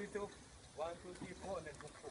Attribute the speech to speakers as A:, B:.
A: dito. One, two, three po, and then hook po.